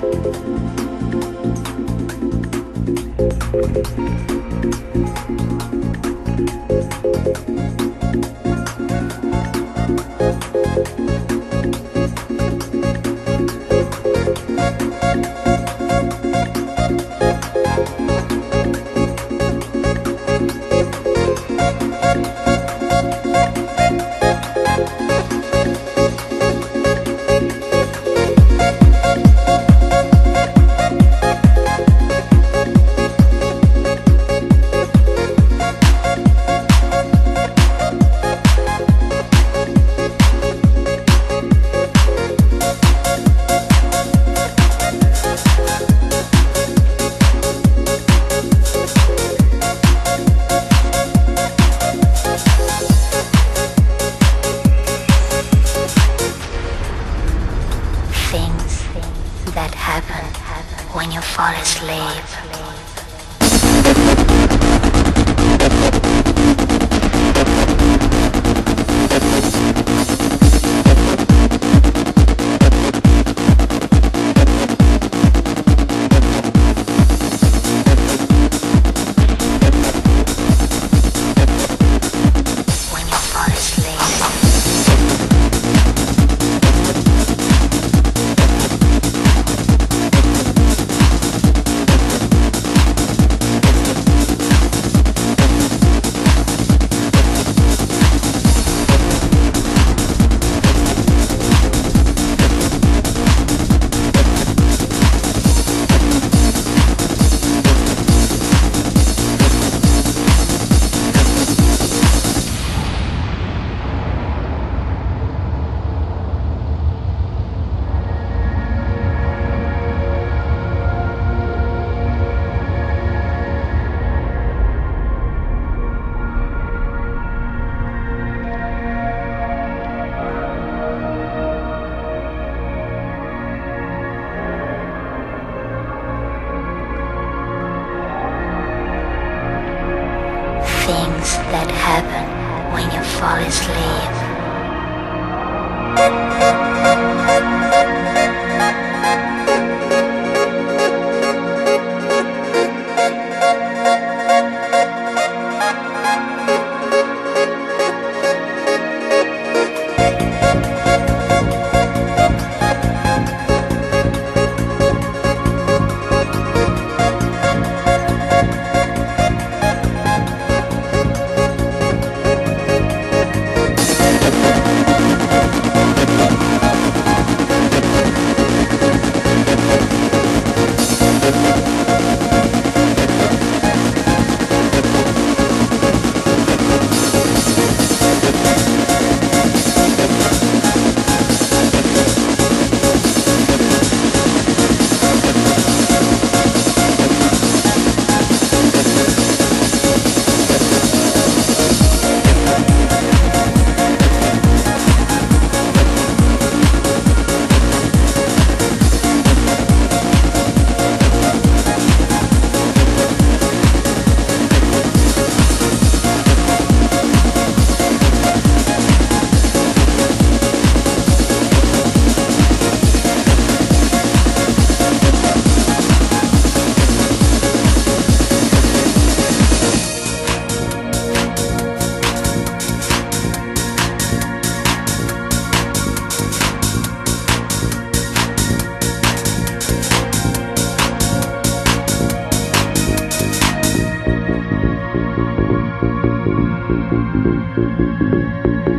Thank things that happen when you fall asleep. things that happen when you fall asleep. Thank Thank you.